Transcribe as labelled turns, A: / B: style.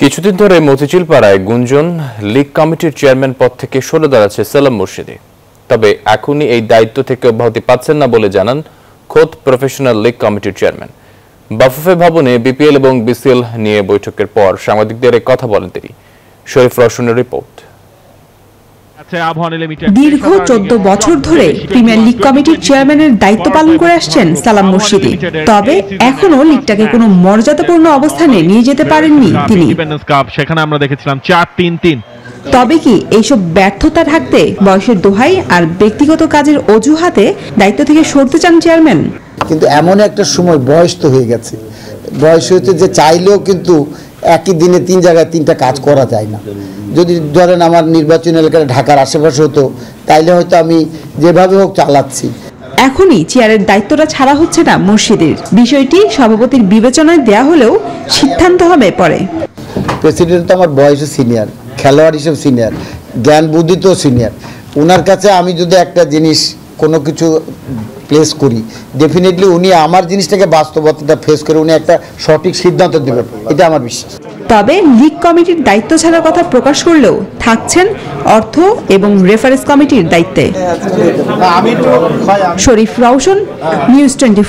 A: কিছুদিন ধরে মতিঝিল পাড়ায় গুঞ্জন লীগ কমিটির চেয়ারম্যান পদ থেকে সরে দাঁড়াচ্ছে সালাম মুর্শিদি। তবে এখনই এই দায়িত্ব থেকে অব্যাহতি পাচ্ছেন না বলে জানান খোদ প্রফেশনাল লীগ কমিটির চেয়ারম্যান। বাফুফে ভবনে বিপিএল এবং বিসিএল নিয়ে বৈঠকের পর সাংবাদিকদের কথা বলেন তিনি। শরীফ রসনের রিপোর্ট।
B: দীর্ঘ চোদ্দ বছর ধরে প্রিমিয়ার লিগ কমিটির চেয়ারম্যানের দায়িত্ব পালন করে আসছেন সালাম মুর্শিদি। তবে এখনও লিগটাকে কোনো মর্যাদাপূর্ণ অবস্থানে নিয়ে যেতে পারেননি তিনি।
C: সেখানে আমরা দেখেছিলাম চার তিন তিন।
B: তবে কি এইসব ব্যর্থতা ঢাকতে বয়সের দোহাই আর ব্যক্তিগত কাজের অজুহাতে দায়িত্ব থেকে সরতে চান চেয়ারম্যান
D: কিন্তু এমন একটা সময় বয়স তো হয়ে গেছে। বয়স হয়েছে যে চাইলেও কিন্তু একই দিনে তিন জায়গায় তিনটা কাজ করা যায় না। যদি ধরেন আমার নির্বাচন এলাকায় ঢাকার আশেপাশে হতো তাইলে হয়তো আমি যেভাবে হোক চালাচ্ছি।
B: এখনই চেয়ারের দায়িত্বটা ছাড়া হচ্ছে না মুর্শিদের বিষয়টি সভাপতির বিবেচনায় দেয়া হলেও সিদ্ধান্ত হবে পরে।
D: প্রেসিডেন্ট তো আমার বয়সে সিনিয়র খেলোয়াড় হিসেবে সিনিয়র জ্ঞান বুদ্ধিতেও সিনিয়র। ওনার কাছে আমি যদি একটা জিনিস কোনো কিছু প্লেস করি ডেফিনেটলি উনি আমার জিনিসটাকে বাস্তবতাটা ফেস করে উনি একটা সঠিক সিদ্ধান্ত দেবেন এটা আমার বিশ্বাস
B: তবে লিগ কমিটির দায়িত্ব ছাড়ার কথা প্রকাশ করলেও থাকছেন অর্থ এবং রেফারেন্স কমিটির দায়িত্বে শরীফ রওশন নিউজ টোয়েন্টি